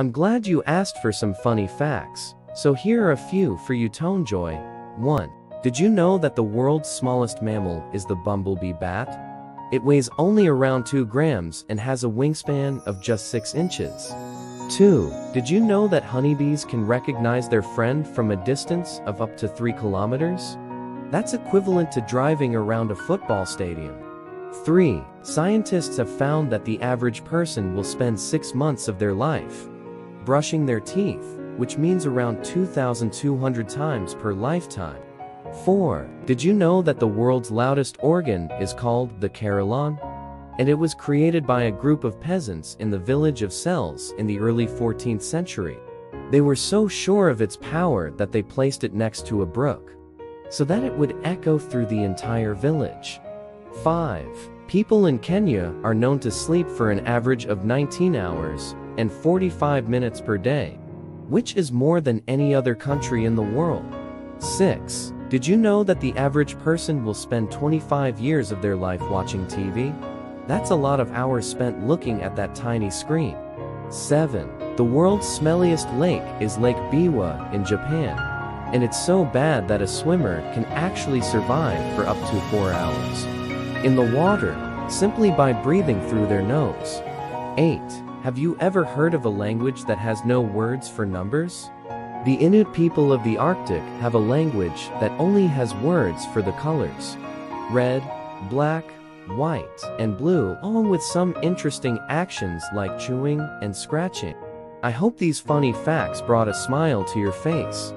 I'm glad you asked for some funny facts, so here are a few for you Tonejoy. 1. Did you know that the world's smallest mammal is the bumblebee bat? It weighs only around 2 grams and has a wingspan of just 6 inches. 2. Did you know that honeybees can recognize their friend from a distance of up to 3 kilometers? That's equivalent to driving around a football stadium. 3. Scientists have found that the average person will spend 6 months of their life brushing their teeth, which means around 2,200 times per lifetime. 4. Did you know that the world's loudest organ is called the carillon? And it was created by a group of peasants in the village of Celles in the early 14th century. They were so sure of its power that they placed it next to a brook, so that it would echo through the entire village. 5. People in Kenya are known to sleep for an average of 19 hours and 45 minutes per day, which is more than any other country in the world. 6. Did you know that the average person will spend 25 years of their life watching TV? That's a lot of hours spent looking at that tiny screen. 7. The world's smelliest lake is Lake Biwa in Japan. And it's so bad that a swimmer can actually survive for up to 4 hours. In the water, simply by breathing through their nose. 8. Have you ever heard of a language that has no words for numbers? The Inuit people of the Arctic have a language that only has words for the colors. Red, black, white, and blue along with some interesting actions like chewing and scratching. I hope these funny facts brought a smile to your face.